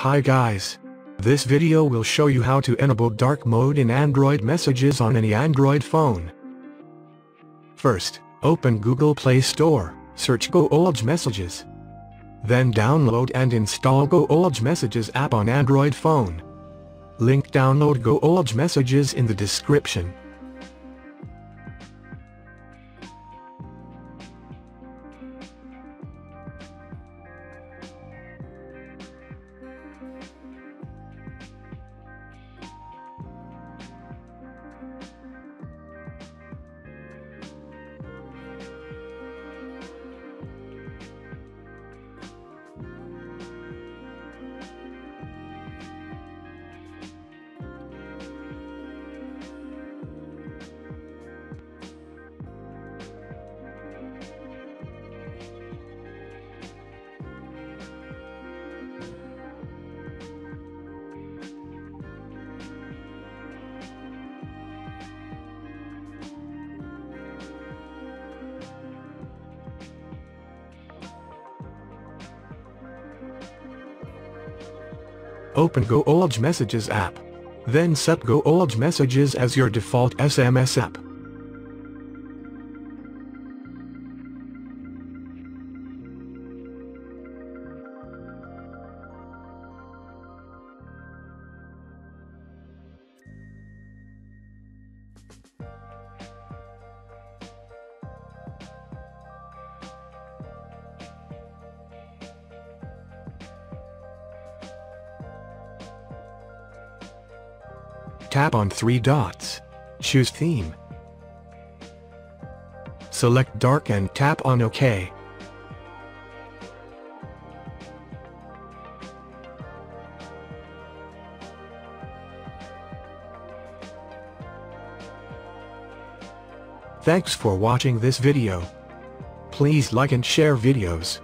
Hi guys. This video will show you how to enable dark mode in Android messages on any Android phone. First, open Google Play Store, search GoOlj Messages. Then download and install GoOlj Messages app on Android phone. Link download GoOlj Messages in the description. Open GoOlj Messages app. Then set GoOlj Messages as your default SMS app. Tap on three dots. Choose Theme. Select Dark and tap on OK. Thanks for watching this video. Please like and share videos.